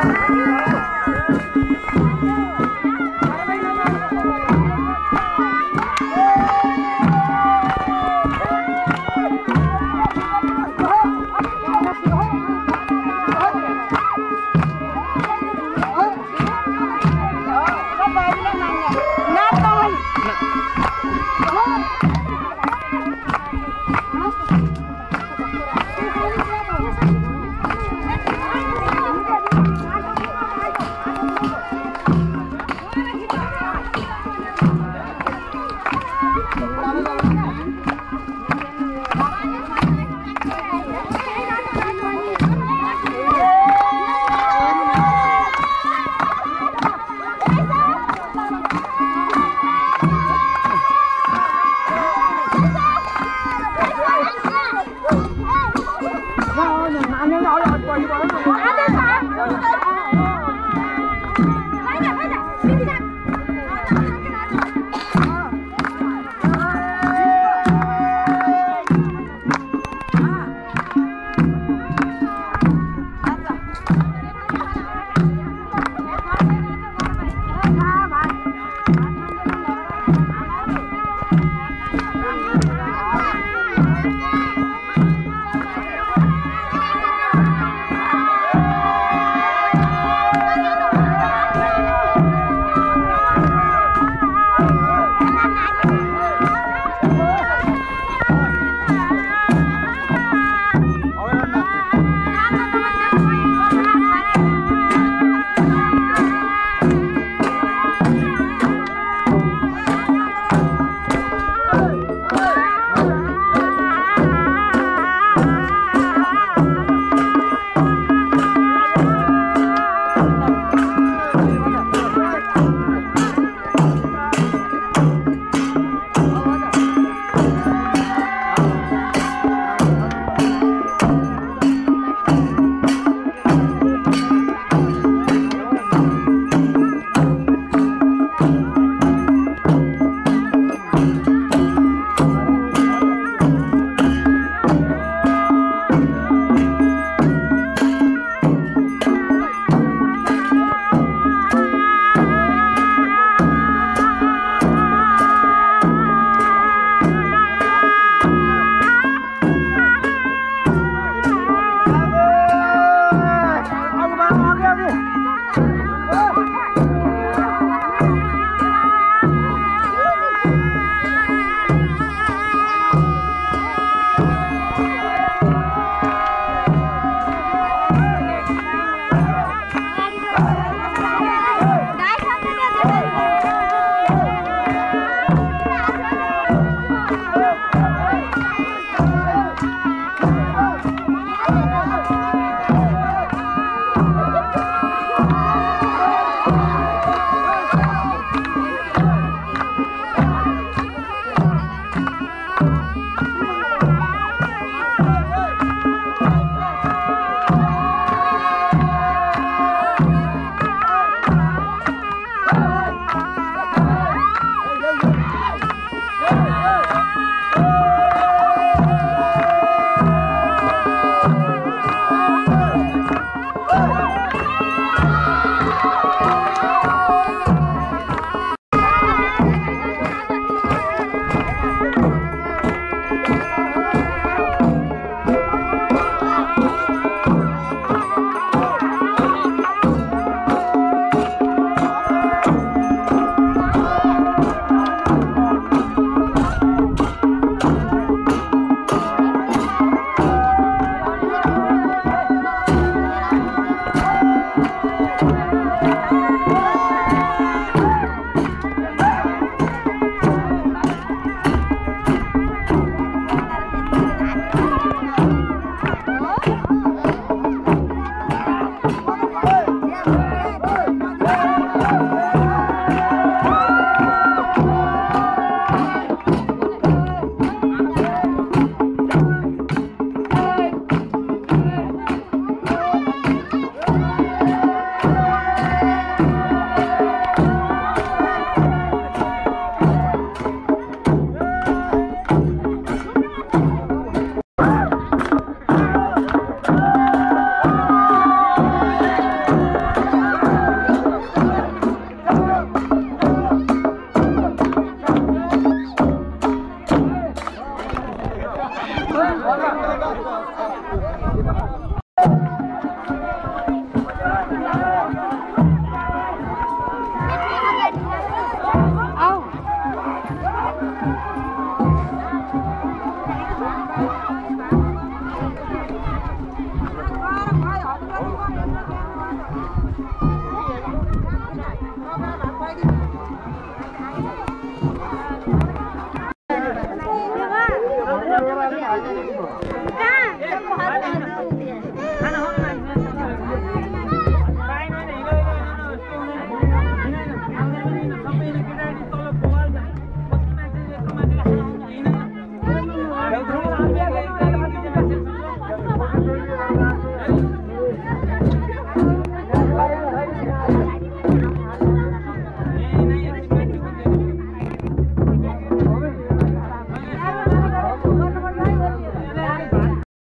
Obrigado. 看好你，拿点料过来，过来。